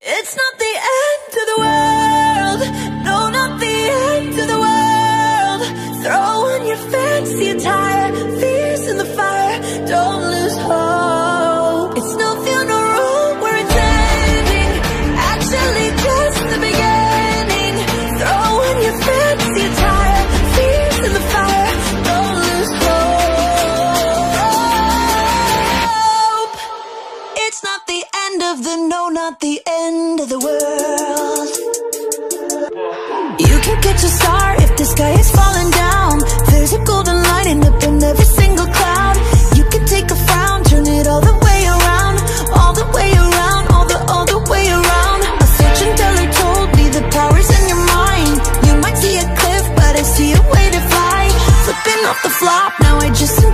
It's not end of the no, not the end of the world. You can catch a star if the sky is falling down. There's a golden lining up in every single cloud. You can take a frown, turn it all the way around, all the way around, all the all the way around. A fortune teller told me the powers in your mind. You might see a cliff, but I see a way to fly. Flipping off the flop, now I just.